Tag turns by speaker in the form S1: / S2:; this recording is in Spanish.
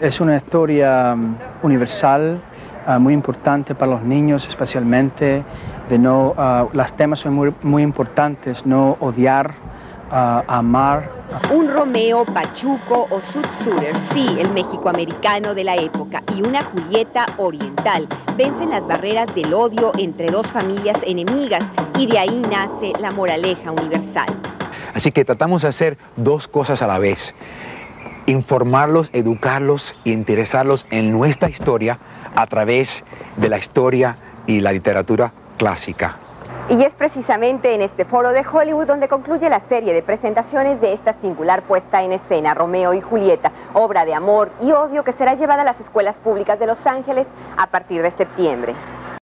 S1: Es una historia um, universal, uh, muy importante para los niños especialmente, de no, uh, los temas son muy, muy importantes, no odiar, uh, amar.
S2: Un Romeo Pachuco o Sudsurer, sí, el México-americano de la época, y una Julieta oriental vencen las barreras del odio entre dos familias enemigas y de ahí nace la moraleja universal.
S3: Así que tratamos de hacer dos cosas a la vez. Informarlos, educarlos e interesarlos en nuestra historia a través de la historia y la literatura clásica.
S2: Y es precisamente en este foro de Hollywood donde concluye la serie de presentaciones de esta singular puesta en escena, Romeo y Julieta, obra de amor y odio que será llevada a las escuelas públicas de Los Ángeles a partir de septiembre.